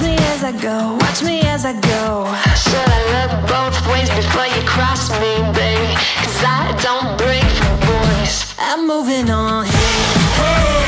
Watch me as I go, watch me as I go. Should I look both ways before you cross me, babe? Cause I don't break for boys. I'm moving on. Hey, hey.